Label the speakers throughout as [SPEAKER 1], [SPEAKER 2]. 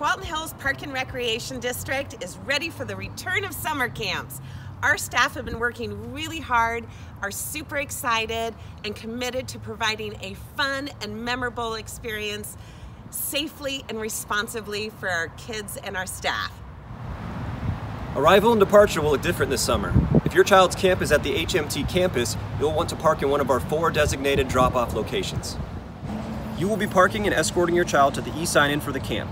[SPEAKER 1] Tualatin Hills Park and Recreation District is ready for the return of summer camps. Our staff have been working really hard, are super excited, and committed to providing a fun and memorable experience safely and responsibly for our kids and our staff.
[SPEAKER 2] Arrival and departure will look different this summer. If your child's camp is at the HMT campus, you'll want to park in one of our four designated drop-off locations. You will be parking and escorting your child to the e-sign-in for the camp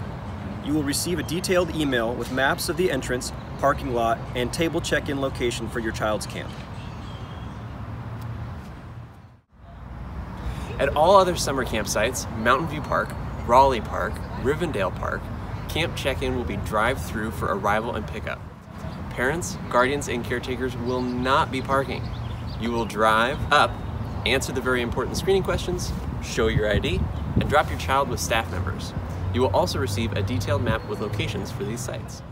[SPEAKER 2] you will receive a detailed email with maps of the entrance, parking lot, and table check-in location for your child's camp.
[SPEAKER 3] At all other summer campsites, Mountain View Park, Raleigh Park, Rivendale Park, camp check-in will be drive-through for arrival and pickup. Parents, guardians, and caretakers will not be parking. You will drive up, answer the very important screening questions, show your ID, and drop your child with staff members. You will also receive a detailed map with locations for these sites.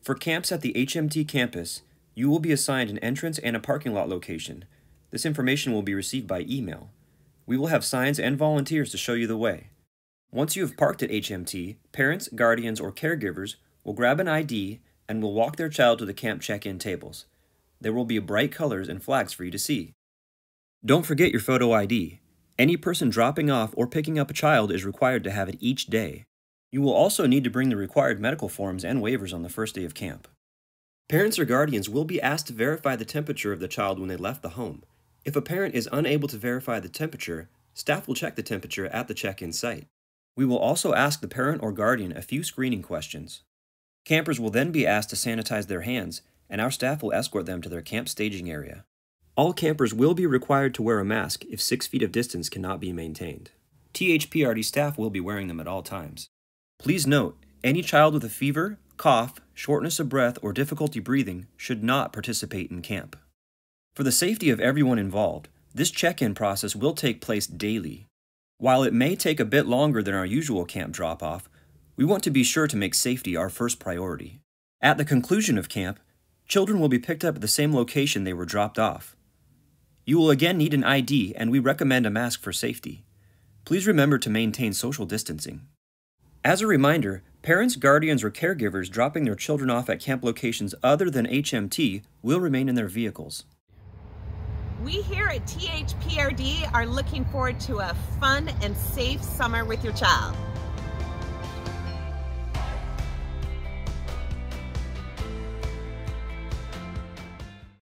[SPEAKER 2] For camps at the HMT campus, you will be assigned an entrance and a parking lot location. This information will be received by email. We will have signs and volunteers to show you the way. Once you have parked at HMT, parents, guardians, or caregivers will grab an ID and will walk their child to the camp check-in tables. There will be bright colors and flags for you to see. Don't forget your photo ID. Any person dropping off or picking up a child is required to have it each day. You will also need to bring the required medical forms and waivers on the first day of camp. Parents or guardians will be asked to verify the temperature of the child when they left the home. If a parent is unable to verify the temperature, staff will check the temperature at the check-in site. We will also ask the parent or guardian a few screening questions. Campers will then be asked to sanitize their hands, and our staff will escort them to their camp staging area. All campers will be required to wear a mask if six feet of distance cannot be maintained. THPRD staff will be wearing them at all times. Please note, any child with a fever, cough, shortness of breath, or difficulty breathing should not participate in camp. For the safety of everyone involved, this check-in process will take place daily. While it may take a bit longer than our usual camp drop-off, we want to be sure to make safety our first priority. At the conclusion of camp, children will be picked up at the same location they were dropped off. You will again need an ID, and we recommend a mask for safety. Please remember to maintain social distancing. As a reminder, parents, guardians, or caregivers dropping their children off at camp locations other than HMT will remain in their vehicles.
[SPEAKER 1] We here at THPRD are looking forward to a fun and safe summer with your child.